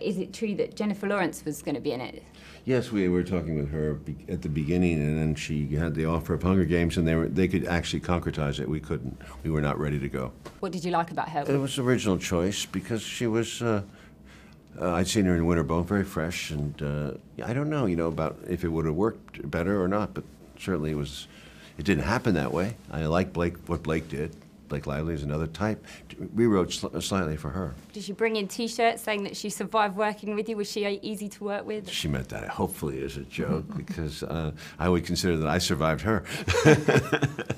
Is it true that Jennifer Lawrence was going to be in it? Yes, we were talking with her at the beginning, and then she had the offer of Hunger Games, and they were they could actually concretize it. We couldn't. We were not ready to go. What did you like about her? It was the original choice because she was. Uh, uh, I'd seen her in Winter's Bone, very fresh, and uh, I don't know, you know, about if it would have worked better or not, but certainly it was. It didn't happen that way. I like Blake what Blake did. Blake Lively is another type. Rewrote sl- slightly for her. Did she bring in T-shirts saying that she survived working with you? Was she uh, easy to work with? She meant that hopefully as a joke because uh, I would consider that I survived her.